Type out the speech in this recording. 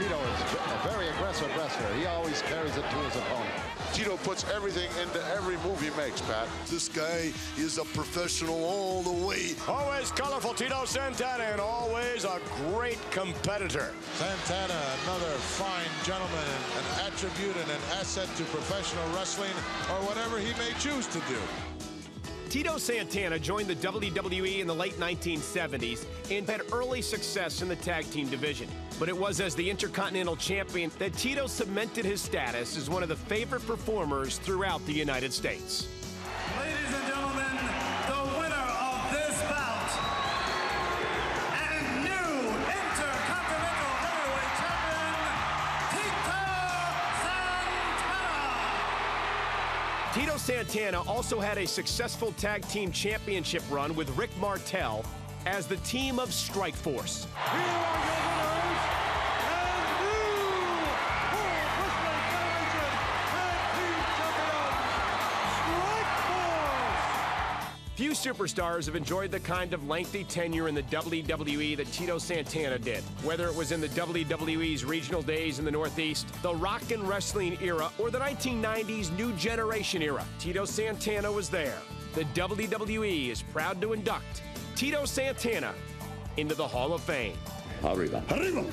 Tito is a very aggressive wrestler. He always carries it to his opponent. Tito puts everything into every move he makes, Pat. This guy is a professional all the way. Always colorful Tito Santana and always a great competitor. Santana, another fine gentleman, an attribute and an asset to professional wrestling or whatever he may choose to do. Tito Santana joined the WWE in the late 1970s and had early success in the tag team division. But it was as the Intercontinental Champion that Tito cemented his status as one of the favorite performers throughout the United States. Tito Santana. Also had a successful tag team championship run with Rick Martel as the team of Strike Few superstars have enjoyed the kind of lengthy tenure in the WWE that Tito Santana did. Whether it was in the WWE's regional days in the Northeast, the rock and wrestling era, or the 1990s new generation era, Tito Santana was there. The WWE is proud to induct Tito Santana into the Hall of Fame. Arriba. Arriba!